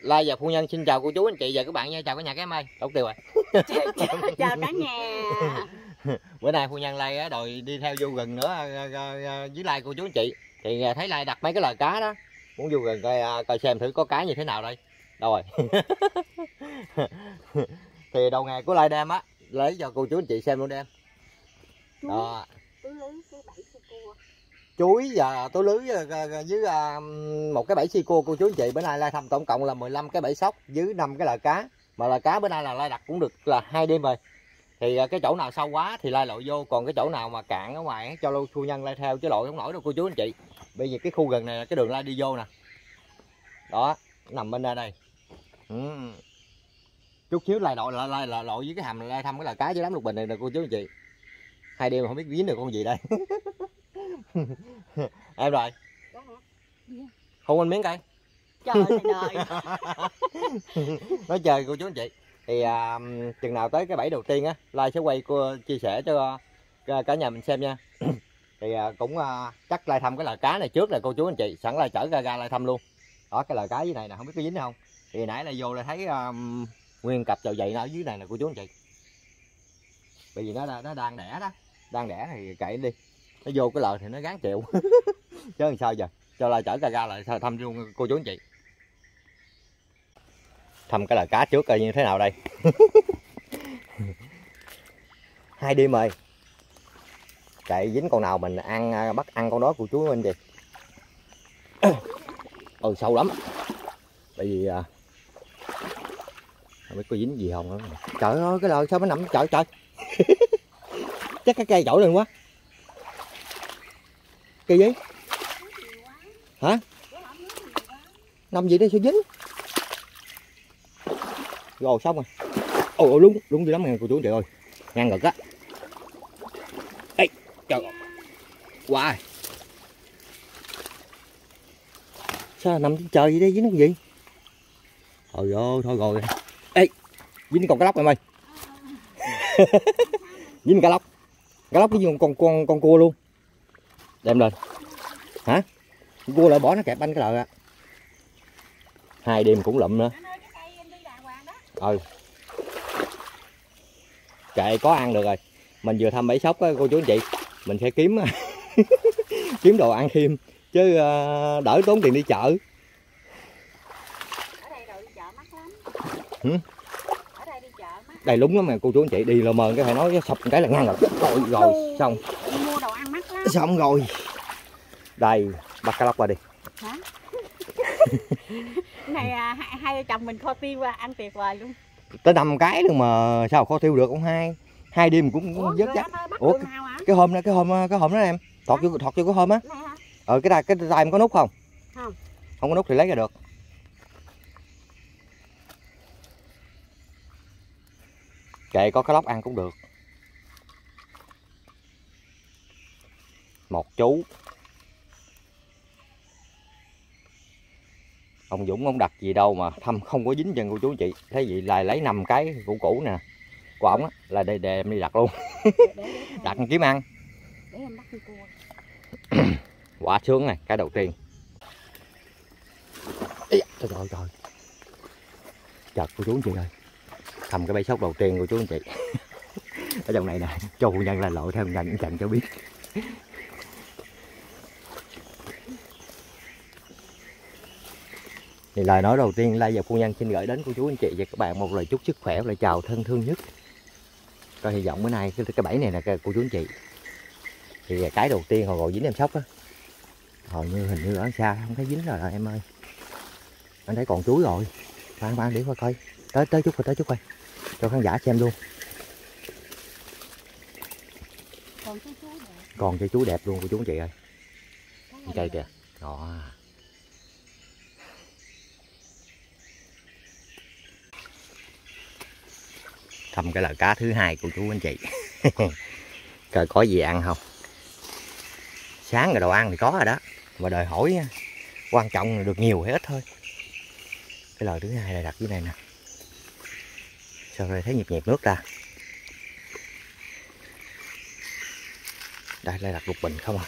Lai và phu nhân xin chào cô chú anh chị và các bạn nha. Chào cả nhà cái em ơi. Đóng tiêu rồi. Chào, cả nhà. Bữa nay phu nhân Lai đòi đi theo vô rừng nữa à, à, à, với Lai cô chú anh chị. Thì thấy Lai đặt mấy cái lời cá đó muốn vô rừng coi coi xem thử có cá như thế nào đây. Đâu rồi? Thì đầu ngày của Lai đem á lấy cho cô chú anh chị xem luôn đem. Đó. tôi lấy cái bẫy chuối và túi lưới ờ, với ờ, một cái bẫy si cua cô chú anh chị. Bữa nay Lai thăm tổng cộng là 15 cái bẫy sóc với năm cái loại cá. Mà là cá bữa nay là Lai đặt cũng được là hai đêm rồi. Thì ờ, cái chỗ nào sâu quá thì Lai lội vô. Còn cái chỗ nào mà cạn ở ngoài cho lô phu nhân Lai theo chứ lội không nổi đâu cô chú anh chị. Bây giờ cái khu gần này là cái đường Lai đi vô nè. Đó nằm bên đây đây. Ừ. chút xíu Lai lội Lai, Lai, lội với cái hầm Lai thăm cái là cá với đám lục bình này nè cô chú anh chị. Hai đêm mà không biết dính được con gì đây. em rồi. Hôn anh miếng coi trời đời. Nói chơi cô chú anh chị. Thì à, chừng nào tới cái bẫy đầu tiên á like sẽ quay cô chia sẻ cho cả- cả nhà mình xem nha. Thì à, cũng à, chắc lai thăm cái là cá này trước là cô chú anh chị. Sẵn là chở ra ra lai thăm luôn. Đó cái là cá dưới này nè không biết có dính không? Thì nãy là vô là thấy à, nguyên cặp chậu dậy nó ở dưới này nè cô chú anh chị. Bởi vì nó nó đang đẻ đó. Đang đẻ thì kệ đi nó vô cái lời thì nó gán chịu. Chứ làm sao giờ? Cho là chở ra ra lại thăm luôn cô chú anh chị. Thăm cái là cá trước coi như thế nào đây. Hai đêm rồi. Chạy dính con nào mình ăn à, bắt ăn con đó cô chú anh chị. Ừ sâu lắm. Tại vì à, không biết có dính gì không nữa trời ơi cái lời sao nó nằm trời trời. Chắc cái cây chổi lên quá cây gì hả? Nằm gì đây sao dính? Rồi xong rồi. Ôi ôi đúng đúng dữ lắm nè cô chú trời chị ơi. Ngang ngực á. Ê trời ơi. Wow à. sao nằm trên trời vậy đây dính cái gì? Trời ơi thôi rồi ê dính còn cá lóc em ơi. Dính cá lóc. Cá lóc cái gì còn con con, con cua luôn? Đem lên. Hả? Vua cua lại bỏ nó kẹp anh cái lợi à hai đêm cũng lụm nữa. Ừ. Kệ, có ăn được rồi. Mình vừa thăm bẫy sóc á, cô chú anh chị, mình sẽ kiếm kiếm đồ ăn thêm, chứ ờ, đỡ tốn tiền đi chợ. Ở đây đi chợ mắc lắm đây lúng lắm mà, cô chú anh chị. Đi lờ mờ cái phải nói sập cái là ngang rồi. Rồi rồi xong xong rồi đây bắt cá lóc qua đi. Hả? Cái này à, hai, hai chồng mình kho tiêu à, ăn tuyệt vời luôn. Tới năm cái luôn mà sao kho tiêu được không hai hai đêm cũng Ủa, vớt chắc. Ủa, hả cái hôm đó cái hôm cái hôm đó em thọt vô thọt vô cái hôm á. Cái ờ cái tay cái tay em có nút không? Không. không có nút thì lấy ra được. Kệ có cái lóc ăn cũng được một chú. Ông Dũng ông đặt gì đâu mà thăm không có dính chân của chú chị. Thấy vậy là lấy năm cái cũ cũ nè. Của ổng á, là để, để em đi đặt luôn. Đặt kiếm ăn. Quả sướng này cái đầu tiên. Da, trời ơi trời chợt cô chú anh chị ơi. Thầm cái bẫy sóc đầu tiên của chú anh chị. Ở trong này nè cho nhân là lội theo nhận trận cho biết thì lời nói đầu tiên lai và phu nhân xin gửi đến cô chú anh chị và các bạn một lời chúc sức khỏe và lời chào thân thương nhất. Coi hy vọng bữa nay cái, cái bẫy này là cô chú anh chị. Thì cái đầu tiên hồi rồi dính em sóc á. Hầu như hình như ở xa không thấy dính rồi, rồi em ơi. Anh thấy còn chuối rồi. Khoan khoan để coi coi. Tới tới chút coi tới chút coi cho khán giả xem luôn. Còn cái chú đẹp. Luôn của chú anh chị ơi. Cây kìa. Đó thăm cái lời cá thứ hai của chú anh chị. Coi có gì ăn không? Sáng rồi đồ ăn thì có rồi đó, mà đòi hỏi à, quan trọng là được nhiều hay ít thôi. Cái lời thứ hai là đặt dưới này nè. Sao đây thấy nhịp nhịp nước ra đây là đặt lục bình không à?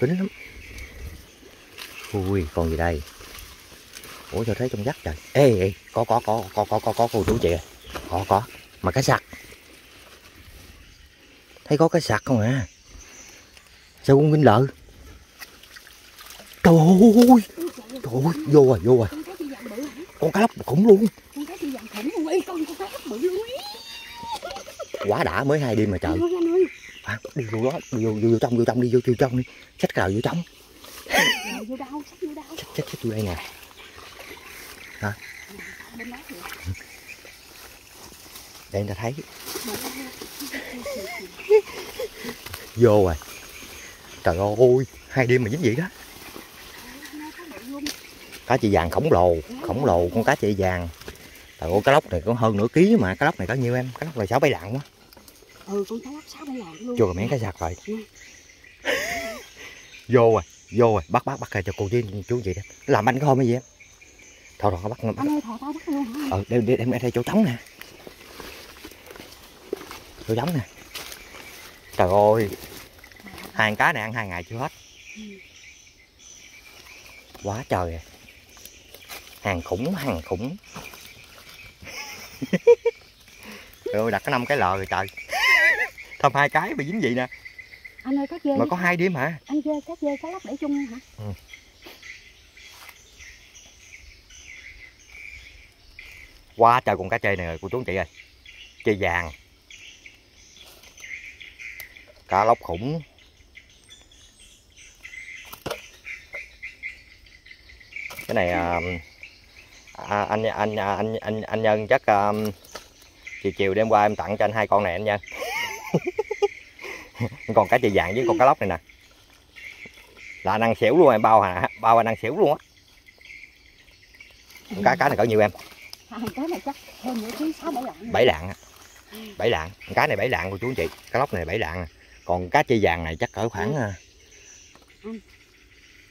Kính lắm. Ui, còn gì đây? Ủa, sao thấy trong vắt trời? Ê ê có có có có có có có cô chú chị ơi. Có có mà cái sặc thấy có cái sặc không à sao cũng kinh lợ trời ơi trời ơi vô rồi vô rồi. Con cá lóc khủng luôn. Quá đã mới hai đêm mà trời. À, đi vô đó đi vô, vô, vô trong vô trong đi vô vô trong đi. Xách cái vô trong. Rồi, vô đâu vô xách xách xách vô đây nè. Hả? Để người ta thấy. Vô rồi. Trời ơi hai đêm mà dính vậy đó. Cá chị vàng khổng lồ khổng lồ con cá chị vàng. Trời ơi cá lóc này có hơn nửa ký mà cá lóc này có nhiêu em? Cá lóc này sáu bảy lạng quá. Ừ con thấy lắp sáu bảy lạng luôn. Rồi miếng cá sạc rồi. Ừ. vô rồi vô rồi. Bắt bắt bắt cho cô với chú chị đó. Làm anh có hôm hay gì em? Thôi rồi bắt bắt. Anh ơi thò tay bắt luôn. Hả ờ đem đem đem đây chỗ trống nè chỗ trống nè. Trời ơi. Hai con cá này ăn hai ngày chưa hết. Ừ. quá trời. À. hàng khủng hàng khủng. Rồi đặt cái năm cái lờ rồi trời. Thơm hai cái bị dính gì nè? Anh ơi cá dê mà có hai đêm hả anh dê cá dê cá lóc để chung hả? Quá trời con cá chê này rồi cô chú anh chị ơi. Chê vàng cá lóc khủng. Cái này à, à, anh anh anh anh anh nhân chắc à, chiều chiều đêm qua em tặng cho anh hai con này anh nhân. Còn cá chê vàng với con cá lóc này nè. Là anh ăn xỉu luôn em bao hả bao anh ăn xỉu luôn á. Con cá cá này cỡ nhiêu em? Hai cái này chắc hơn nửa ký sáu bảy lạng. Bảy lạng á. bảy lạng. Con cá này bảy lạng cô chú anh chị. Cá lóc này bảy lạng à. Còn cá chê vàng này chắc cỡ khoảng à, Ừ.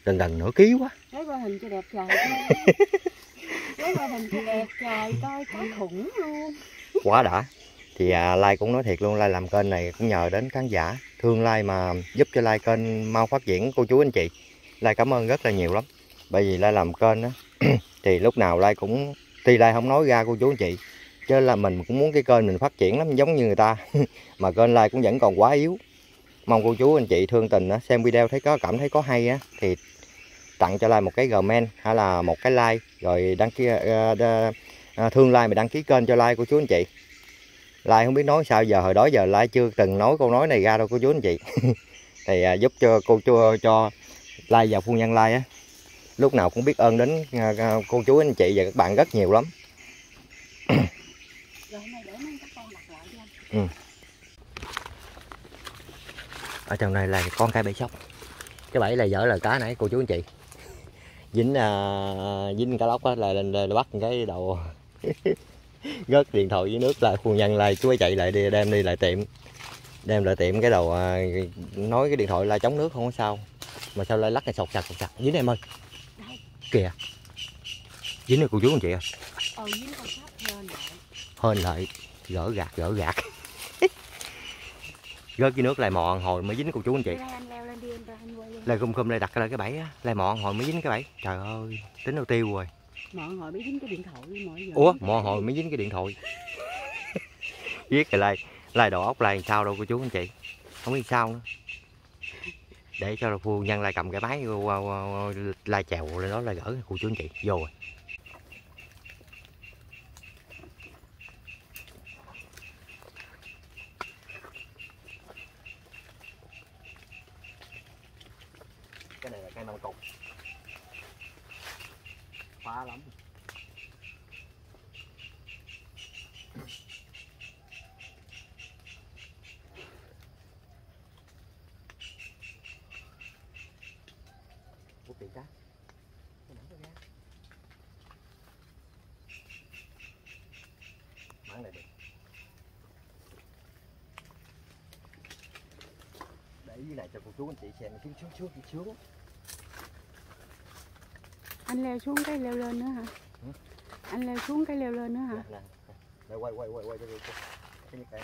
gần gần nửa ký quá. Lấy qua hình cho đẹp trời lấy qua hình cho đẹp trời coi cá khủng luôn. Quá đã. Thì à, Lai cũng nói thiệt luôn Lai làm kênh này cũng nhờ đến khán giả. Thương Lai mà giúp cho Lai kênh mau phát triển cô chú anh chị. Lai cảm ơn rất là nhiều lắm. Bởi vì Lai làm kênh á thì lúc nào Lai cũng tuy Lai không nói ra cô chú anh chị chứ là mình cũng muốn cái kênh mình phát triển lắm giống như người ta. Mà kênh Lai cũng vẫn còn quá yếu mong cô chú anh chị thương tình á, xem video thấy có cảm thấy có hay á thì tặng cho Lai một cái comment hay là một cái like rồi đăng ký đ- ờ, thương like mà đăng ký kênh cho like của chú anh chị. Like không biết nói sao giờ hồi đó giờ like chưa từng nói câu nói này ra đâu cô chú anh chị. Thì à, giúp cho cô cho cho like và phu nhân like á. Lúc nào cũng biết ơn đến à, cô chú anh chị và các bạn rất nhiều lắm. Rồi này để mấy các con đặt lại cho anh ở trong này là con cây bẫy sóc. Cái bẫy là dở lời cá nãy cô chú anh chị. Dính uh, dính cá lóc á là, là, là, là bắt cái đầu. Rớt điện thoại dưới nước là phu nhân lại chú ấy chạy lại đi đem đi lại tiệm. Đem lại tiệm cái đầu à, nói cái điện thoại là chống nước không có sao. Mà sao lại lắc này sột sạc sột sạc dính em ơi. Đâu? kìa. Dính rồi cô chú anh chị ơi với hơn lại. Hên lại. Gỡ gạt gỡ gạt rớt dưới nước lại mòn hồi mới dính cô chú anh chị. Lên lên lại khum khum lại đặt lại cái bẫy á. Lại mòn hồi mới dính cái bẫy. Trời ơi tính đâu tiêu rồi. Mọi hồi biết dính cái điện thoại mọi giờ. Ủa mòn hồi mới dính cái điện thoại. Viết cái lai lai đầu ốc làm sao đâu cô chú anh chị. Không biết sao nữa. Để cho phu nhân lai cầm cái máy lai chèo lên đó lai gỡ cô chú anh chị. Vô rồi cây măng cục. Phá lắm. Ủa kỳ cá Cái này được. Để dưới này cho cô chú anh chị xem, kiếm xuống xuống chút chút anh leo xuống cái leo lên nữa hả? Ừ. anh leo xuống cái leo lên nữa hả? Nè nè nè quay quay quay quay cho cái cái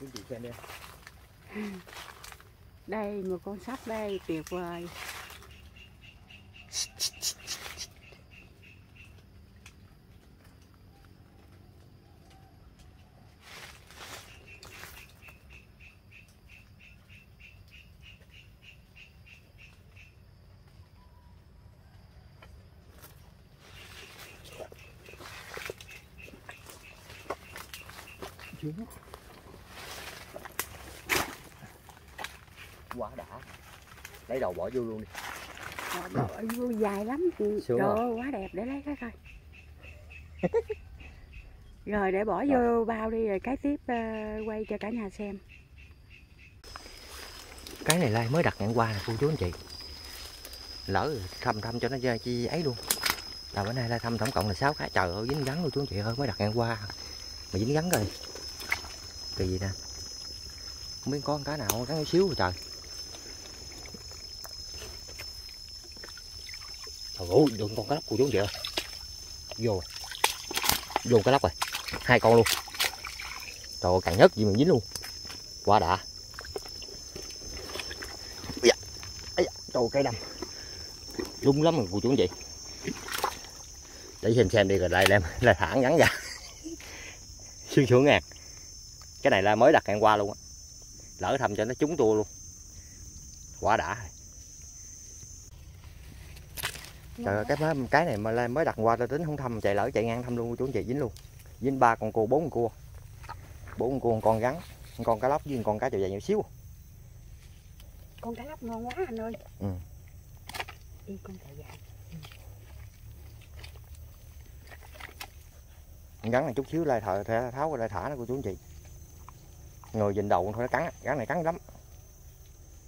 cái cái xem đi. Đây một con sắp đây tuyệt vời quá đã. Lấy đầu bỏ vô luôn đi. Trời ơi, vô dài lắm. Sướng Trời à? ơi, quá đẹp. Để lấy cái coi. Rồi để bỏ vô bao đi rồi cái tiếp ờ, quay cho cả nhà xem. Cái này lai mới đặt ngày qua nè cô chú anh chị. Lỡ rồi thăm thăm cho nó chi ấy luôn. Là bữa nay lai thăm tổng cộng là 6 cái. Trời ơi dính gắn luôn chú anh chị ơi mới đặt ngày qua. Mà dính gắn rồi. Kỳ gì nè. Không biết có con cá nào gắn xíu rồi trời trời ơi đừng con cá lóc của chú vậy. Vô. Rồi. vô cá lóc rồi. Hai con luôn. Trời ơi càng nhất gì mà dính luôn. Quá đã. Ây da, trời cây đâm đúng lắm rồi cô chú vậy. Để xem xem đi rồi lại đem lại thẳng ngắn ra. Sướng sướng ngàn. Cái này là mới đặt ngày qua luôn á. Lỡ thầm cho nó trúng tua luôn. Quá đã trời ơi cái má- cái này mà Lan mới đặt qua tôi tính không thăm chạy lỡ chạy ngang thăm luôn cô chú anh chị dính luôn. Dính ba con cua bốn con cua. Bốn con cua một con gắn một con cá lóc với một con cá chậu dài nhỏ xíu. Con cá lóc ngon quá anh ơi. Ừ. Đi con cậu dài. Gắn này chút xíu lại thợ tháo qua lại thả nó cô chú anh chị. Ngồi dình đầu thôi nó cắn gắn này cắn lắm.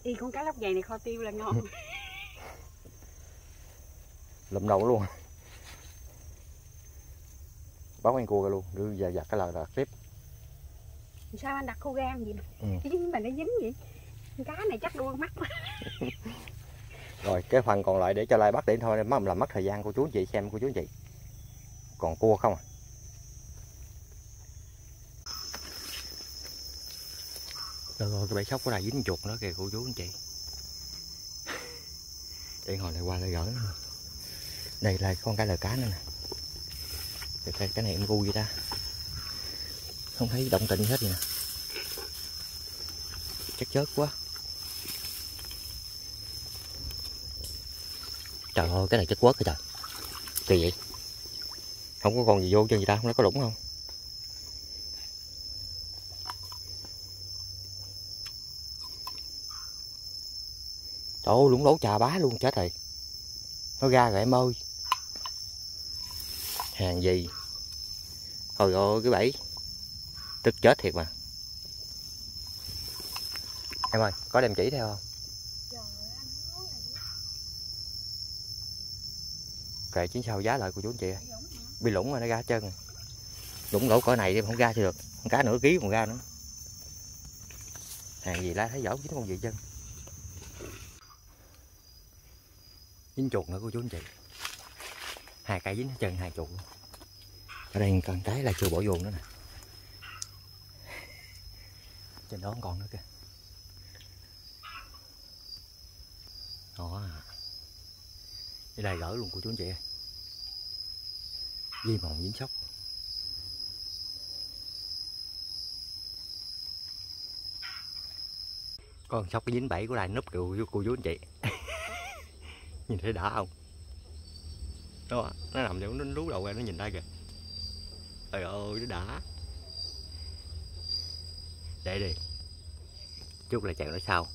Đi con cá lóc dài này kho tiêu là ngon lụm đầu luôn. Báo anh cua ra luôn đưa giờ giặt cái lời là tiếp. Sao anh đặt khô gan gì Ừ. Dính mà nó dính vậy. Con cá này chắc đuôi mắt quá. Rồi cái phần còn lại để cho lại bắt điểm thôi mất làm mất thời gian cô chú anh chị xem cô chú anh chị. Còn cua không à? Rồi, rồi cái bẫy sóc của này dính chuột nữa kìa cô chú anh chị. Để hồi lại qua lại gỡ nó đây là con cá lời cá nữa nè. Cái, cái này em gu vậy ta. Không thấy động tĩnh hết gì nè. Chắc chớt quá. Trời ơi cái này chất quất rồi, trời. Kỳ vậy. Không có con gì vô chân gì ta không nó có lũng không? Trời ơi lũng lỗ trà bá luôn chết rồi. Nó ra rồi em ơi hàng gì? Thôi rồi cái bẫy. Tức chết thiệt mà. Em ơi, có đem chỉ theo không? Kệ chiến sau giá lợi của chú anh chị à. bị lũng rồi, nó ra chân lủng lũng lỗ cỡ này đi không ra thì được. Con cá nửa ký còn ra nữa. Hàng gì lá thấy dở chứ con gì chân dính chuột nữa cô chú anh chị hai cây dính hết trơn hai trụ, ở đây còn cái là chưa bỏ vô nữa nè. Trên đó còn nữa kìa. Đó à. đây là gỡ luôn của chú anh chị Di mòn dính sóc. Con sóc cái dính bẫy của đài núp kìa của cô chú anh chị. Nhìn thấy đã không? Đó, nó nằm chỗ nó lú đầu ra, nó nhìn đây kìa. Trời ơi, nó đã. Để đi. Chút là chạy nó sau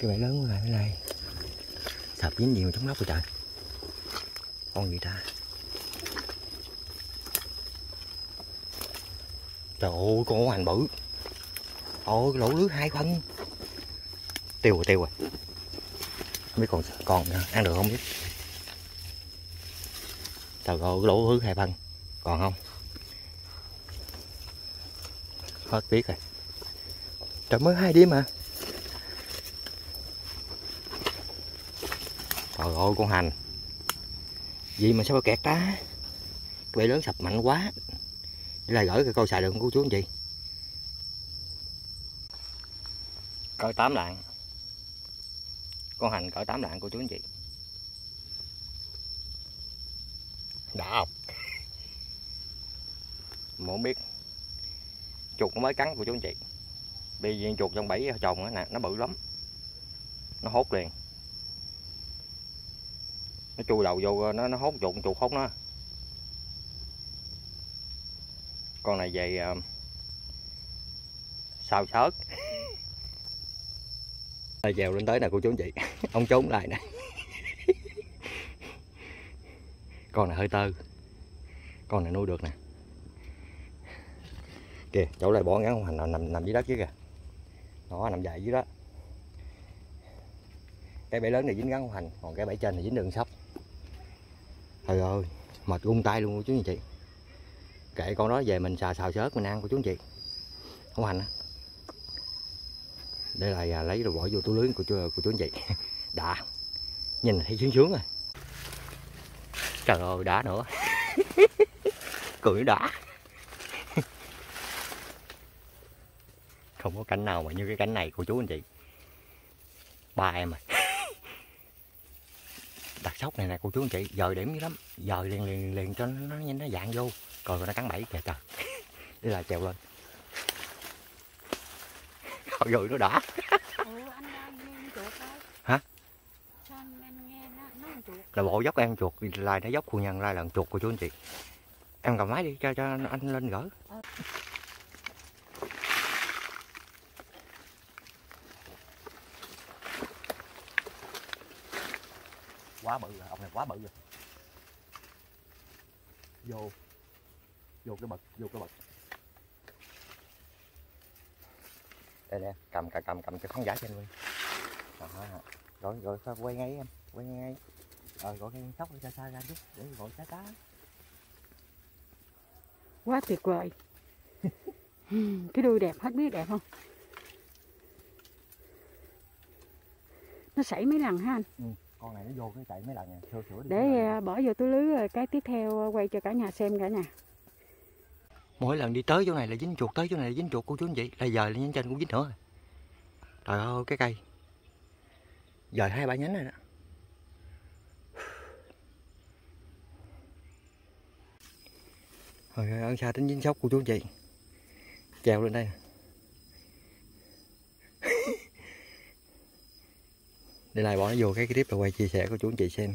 cái bãi lớn của này cái này sập dính gì mà chống lóc rồi trời. Con gì ta? Trời ơi, con hành bự. Ôi lỗ lưới hai phân. Tiêu rồi tiêu rồi biết còn còn ăn được không biết? Tàu gỗ lỗ thứ hai phân còn không? Hết biết rồi. Trời mới hai đêm mà. Trời ơi, con hành. Gì mà sao mà kẹt ta? Cái bể lớn sập mạnh quá. Để là gửi cái câu xài được không cô chú anh chị coi tám lạng con hành cỡ 8 lạng cô chú anh chị. Đã không? Muốn biết. Chuột nó mới cắn của chú anh chị. Bây giờ chuột trong bẫy chồng á nè, nó bự lắm. Nó hốt liền. Nó chui đầu vô, nó nó hốt chuột chuột hốt nó. Con này về sao xào sớt Đây chèo lên tới nè cô chú anh chị. Ông trốn lại nè. Con này hơi tơ. Con này nuôi được nè. Kìa chỗ này bỏ ngắn không hành nằm, nằm nằm dưới đất chứ kìa. Nó nằm dài dưới đó. Cái bể lớn này dính ngắn không hành còn cái bể trên này dính đường sóc trời ơi mệt rung tay luôn cô chú anh chị. Kệ con đó về mình xào xào sớt mình ăn cô chú anh chị. Không hành á đây là à, lấy rồi bỏ vô túi lưới của chú, của chú anh chị. Đã. Nhìn thấy sướng sướng rồi. Trời ơi đã nữa. Cười đã. Không có cảnh nào mà như cái cảnh này của chú anh chị. Ba em à đặt sóc này nè cô chú anh chị giờ điểm dữ lắm. Giờ liền liền liền cho nó nhanh nó dạng vô. Rồi nó cắn bẫy kìa trời. Đây là trèo lên rồi nó đã ừ anh đang nghe chuột thôi Hả? sao anh, anh nghe nó nó con chuột. Là bộ dốc ăn chuột lai nó dốc khu nhân lai là chuột của chú anh chị. Em cầm máy đi cho cho anh lên gỡ. Ờ. quá bự rồi ông này quá bự rồi. Vô. Vô cái bậc vô cái bậc đây nè cầm cầm cầm cầm cho khán giả trên luôn. Đó. rồi rồi sao quay ngay em? Quay ngay rồi gọi cái sóc ra xa ra chút để gọi cá cá. Quá tuyệt vời. Cái đuôi đẹp hết biết đẹp không? Nó sảy mấy lần ha anh? Con này nó vô cái chạy mấy lần nè sơ sửa đi để à, bỏ vô túi lưới rồi cái tiếp theo quay cho cả nhà xem cả nhà mỗi lần đi tới chỗ này là dính chuột, tới chỗ này là dính chuột cô chú anh chị. Là giờ là nhánh trên cũng dính nữa. Trời ơi, cái cây. Giờ hai ba nhánh rồi đó. Rồi ơn xa tính dính sóc cô chú anh chị. Trèo lên đây. Đây để lại bỏ nó vô cái clip là quay chia sẻ của chú anh chị xem.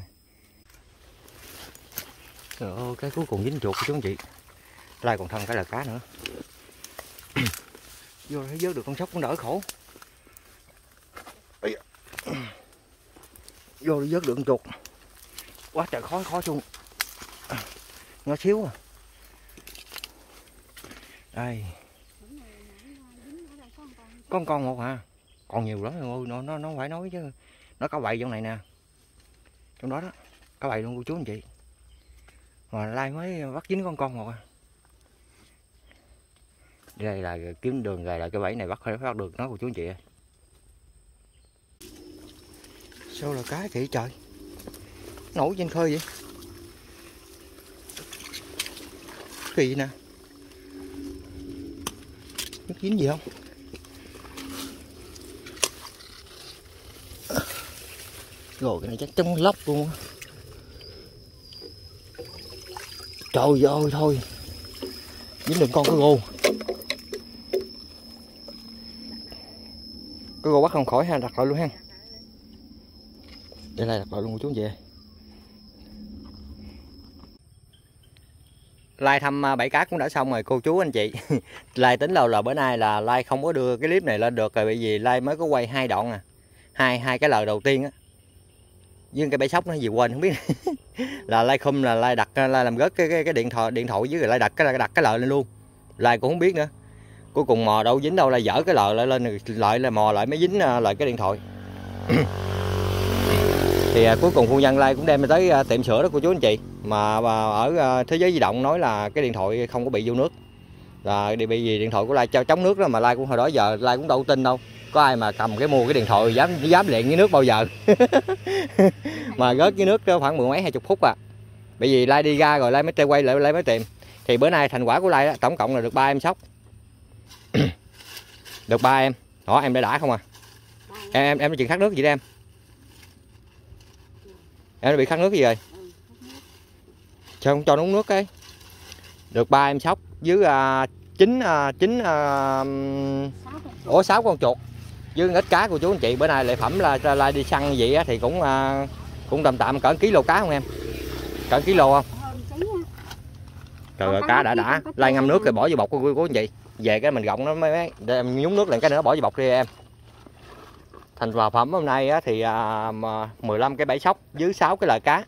Trời ơi, cái cuối cùng dính chuột của chú anh chị lai còn thân cái là cá nữa. Vô thấy vớt được con sóc cũng đỡ khổ. Vô đi vớt được con chuột. Quá trời khó khó chung. Nhỏ xíu à. Đây. Con con một hả? Còn nhiều lắm rồi nó nó nó không phải nói chứ. Nó có bậy trong này nè. Trong đó đó. Có bậy luôn cô chú anh chị. Mà lai mới bắt dính con con một à đây là kiếm đường rồi là cái bẫy này bắt phải bắt được nó của chú anh chị ơi. Sao là cá kỹ trời? Nổi trên khơi vậy? Kỳ nè. Nước dính gì không? Rồi, cái này chắc trong lóc luôn á. Trời ơi, thôi. Dính được con cái gô cái gô bắt không khỏi ha đặt lại luôn ha. Đây là đặt lại luôn của chú về. Like thăm à, bãi cát cũng đã xong rồi cô chú anh chị. Like tính đâu là bữa nay là like không có đưa cái clip này lên được rồi bởi vì like mới có quay hai đoạn à. Hai hai cái lời đầu tiên á. Với cái bãi sóc nó gì quên không biết. Là like không là like đặt like làm gớt cái cái, cái điện thoại điện thoại với rồi like đặt cái đặt cái lợi lên luôn. Like cũng không biết nữa cuối cùng mò đâu dính đâu là dở cái lợi lại lên lại là mò lại mới dính à, lại cái điện thoại. Thì à, cuối cùng phu nhân lai cũng đem tới à, tiệm sửa đó cô chú anh chị. Mà, mà ở à, thế giới di động nói là cái điện thoại không có bị vô nước. Là đi bị gì điện thoại của lai cho chống nước đó mà lai cũng hồi đó giờ lai cũng đâu tin đâu. Có ai mà cầm cái mua cái điện thoại dám dám liền với nước bao giờ. Mà rớt với nước đó khoảng mười mấy hai chục phút à. Bởi vì lai đi ra rồi lai mới quay lại lai mới tìm. Thì bữa nay thành quả của lai đó, tổng cộng là được ba em sóc. được ba em. Đó em đã đã không à? Em em em chuyện khát nước gì đó em? Em đã bị khát nước gì rồi? Sao không cho nó uống nước cái. Được ba em sóc với uh, chín uh, chín uh, ủa sáu con chuột. Với ít cá của chú anh chị. Bữa nay lệ phẩm là là đi săn vậy á, thì cũng uh, cũng tầm tạm cỡ ký lô cá không em? Cỡ ký lô không? Trời ơi cá đã đã. lai ngâm nước rồi bỏ vô bọc của của anh chị về cái mình gọng nó mới để em nhúng nước lại cái nữa bỏ vô bọc đi em. Thành vào phẩm hôm nay á, thì à, 15 cái bẫy sóc dưới 6 cái loại cá.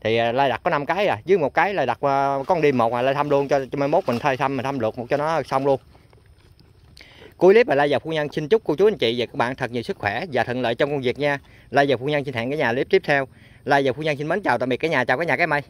Thì à, lai đặt có 5 cái à. Dưới một cái lai đặt à, con đi một là lai thăm luôn cho cho mai mốt mình thay thăm mình thăm được một cho nó xong luôn. Cuối clip là lai và phu nhân xin chúc cô chú anh chị và các bạn thật nhiều sức khỏe và thuận lợi trong công việc nha. Lai và phu nhân xin hẹn cả nhà clip tiếp theo. Lai và phu nhân xin mến chào tạm biệt cả nhà. Chào cả nhà cái mây